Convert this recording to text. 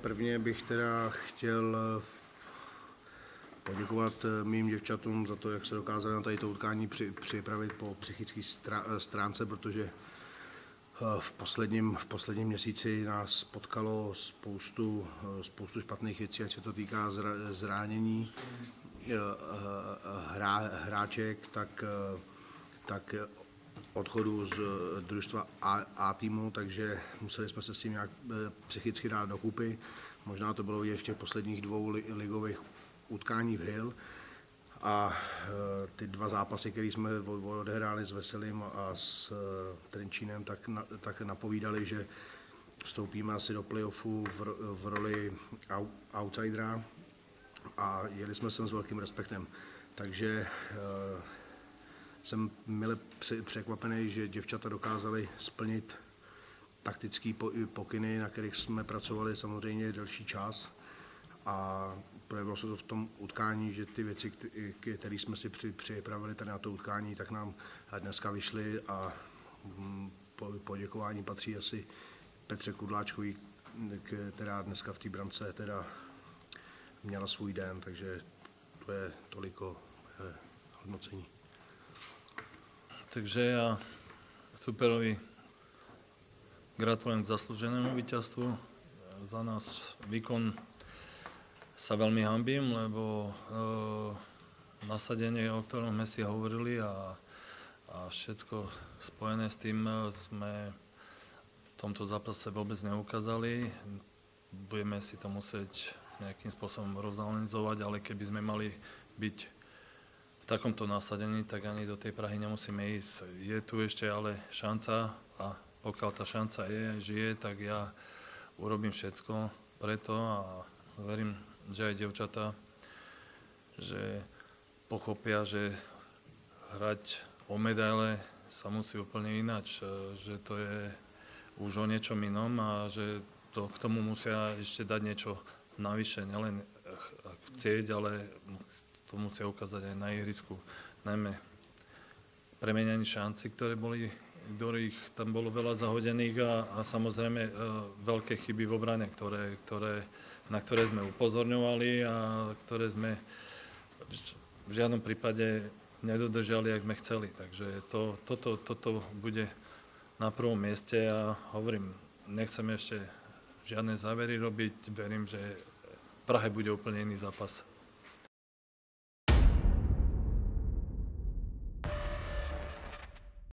Prvně bych teda chtěl eh, poděkovat eh, mým děvčatům za to, jak se dokázali na tady to utkání při, připravit po psychické eh, stránce, protože v posledním, v posledním měsíci nás potkalo spoustu, spoustu špatných věcí, ať se to týká zránění hrá, hráček, tak, tak odchodu z eh, družstva A, A týmu, takže museli jsme se s tím nějak eh, psychicky dát dokupy. Možná to bylo vidět v těch posledních dvou ligových utkání v Hill. A eh, ty dva zápasy, které jsme odehráli s Veselým a s Trenčínem, tak, na, tak napovídali, že vstoupíme asi do playoffu v, v roli outsidera a jeli jsme sem s velkým respektem. Takže jsem mile překvapený, že děvčata dokázali splnit taktické pokyny, na kterých jsme pracovali samozřejmě delší čas. A projevilo se to v tom utkání, že ty věci, které jsme si připravili tady na to utkání, tak nám dneska vyšly a mm, poděkování patří asi Petře Kudláčkový, která dneska v té brance teda měla svůj den, takže to je toliko eh, hodnocení. Takže ja superovi gratulujem k zaslúženému víťazstvu. Za nás výkon sa veľmi hambím, lebo e, nasadenie, o ktorom sme si hovorili a, a všetko spojené s tým e, sme v tomto zápase vôbec neukázali. Budeme si to musieť nejakým spôsobom rozanalizovať, ale keby sme mali byť takomto nasadení, tak ani do tej Prahy nemusíme ísť. Je tu ešte ale šanca a pokiaľ tá šanca je, žije, tak ja urobím všetko preto a verím, že aj devčata, že pochopia, že hrať o medaile sa musí úplne ináč, že to je už o niečom inom a že to, k tomu musia ešte dať niečo navyše, nielen chcieť, ale to musia ukázať aj na ihrisku. Najmä premenianie šanci, ktoré boli, ktorých tam bolo veľa zahodených a, a samozrejme e, veľké chyby v obrane, ktoré, ktoré, na ktoré sme upozorňovali a ktoré sme v, v žiadnom prípade nedodržali, ak sme chceli. Takže to, toto, toto bude na prvom mieste a hovorím, nechcem ešte žiadne závery robiť, verím, že Prahe bude úplne iný zápas.